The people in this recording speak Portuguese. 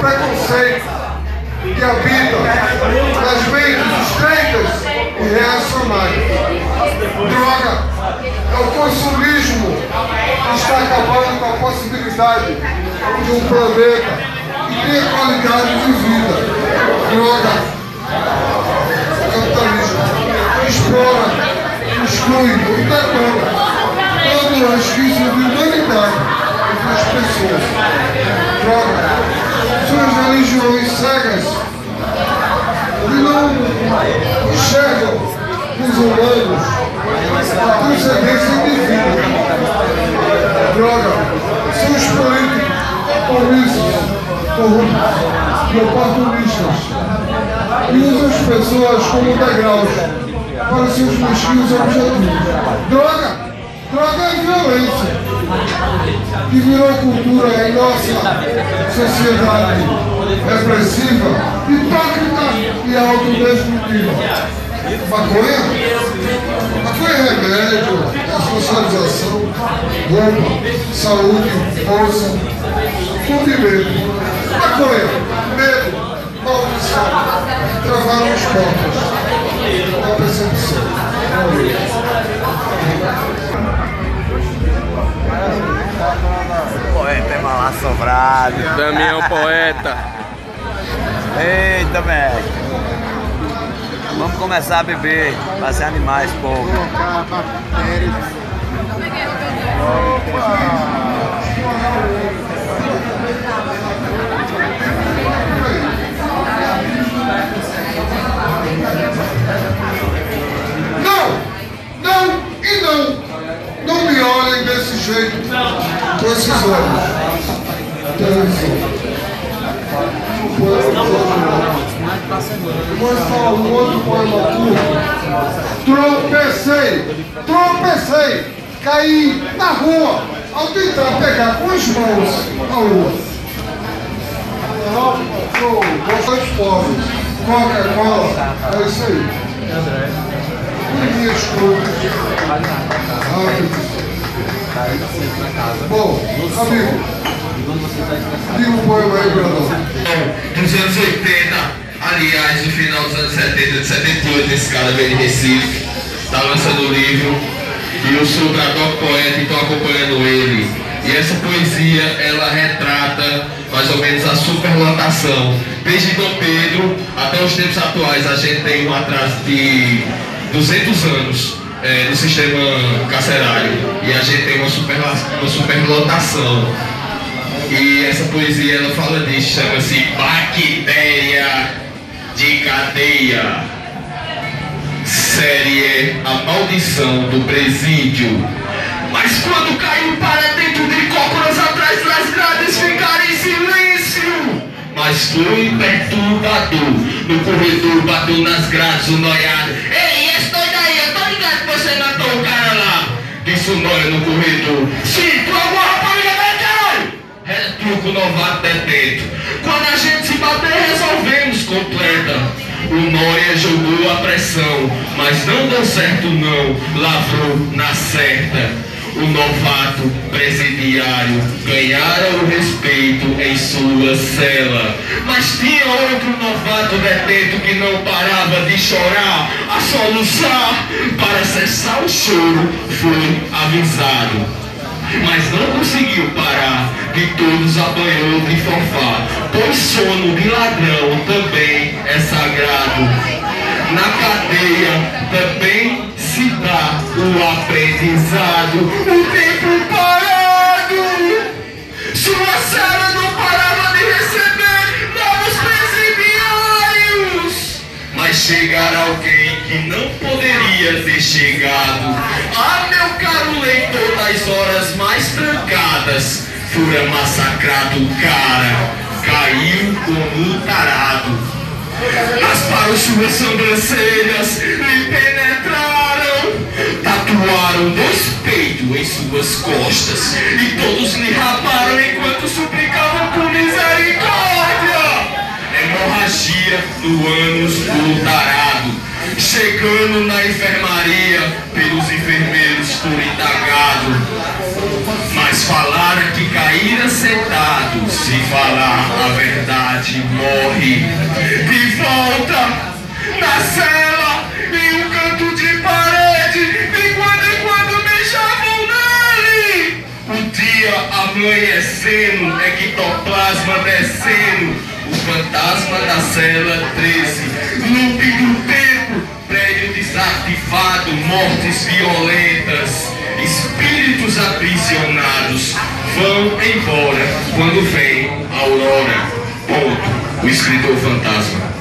preconceito que habita nas mentes estreitas e reacionárias. Droga é o consumismo que está acabando com a possibilidade de um planeta que tenha qualidade de vida. Droga, capitalismo, explora, exclui detona todo o resquício de humanidade entre as pessoas. Droga, suas religiões cegas e não enxergam nos humanos a procedência divina. Droga, são os políticos, polícias, corruptos e oportunistas e usam as pessoas como degraus para seus mesquinhos objetivos. Droga! Droga é violência, que virou cultura em nossa sociedade repressiva, hipócrita e autodestrutiva. Maconha? Maconha é remédio, é socialização, roupa, saúde, força, e medo. Maconha, medo, maldição, travaram as portas da percepção. Poeta é mal assombrado. Damião Poeta. Eita, velho. Vamos começar a beber, pra ser animais, povo. Não! Não e não! Não me olhem desse jeito, com esses olhos. Televisão. Mas fala um outro poema curto. Tropecei, tropecei, caí na rua ao tentar pegar com as mãos a lua. Vocês pobres, Coca-Cola, é isso aí. Minhas coisas. Bom, amigo, diga um poema aí, Brandão. Dos anos 80, aliás, no final dos anos 70, de 78, esse cara veio de Recife, tá lançando o livro, e eu sou gravador poeta e estou acompanhando ele. E essa poesia, ela retrata mais ou menos a superlotação. Desde Dom Pedro até os tempos atuais, a gente tem um atraso de 200 anos é, no sistema carcerário. E a gente tem uma, super, uma superlotação. E essa poesia ela fala disso, chama-se Bactéria de Cadeia. Série A Maldição do Presídio. Mas quando caiu para dentro de cócoras atrás das grades, ficaram em silêncio. Mas foi perturbador. No corredor bateu nas grades o noiado. Ei, esse doido aí, eu tô ligado que você matou o cara lá. Disse o noia no corredor. Sim, tu é uma rapariga, né, caralho? Retruco o novato detento. Completa. O Noia jogou a pressão, mas não deu certo não, lavrou na certa. O novato presidiário ganhara o respeito em sua cela. Mas tinha outro novato detento que não parava de chorar, a soluçar para cessar o choro foi avisado mas não conseguiu parar, de todos apanhou de fofá, pois sono de ladrão. Na cadeia também se dá o aprendizado, o tempo parado. Sua cela não parava de receber novos presidiários. Mas chegar alguém que não poderia ter chegado. Ah, meu caro leitor, nas horas mais trancadas, fura massacrado o cara, caiu como tarado. Rasparam suas sobrancelhas, lhe penetraram, tatuaram dois peitos em suas costas, e todos lhe raparam enquanto suplicavam por misericórdia. Hemorragia no ânus do tarado. Chegando na enfermaria, pelos enfermeiros foram indagados. Mas falaram que caíra sentado, se falar a verdade morre. Na cela, em um canto de parede, de quando em quando me chamam nele. O dia amanhecendo, ectoplasma descendo, o fantasma da cela 13, loop do tempo, prédio desartivado, mortes violentas, espíritos aprisionados vão embora quando vem a aurora. Ponto. O escritor fantasma.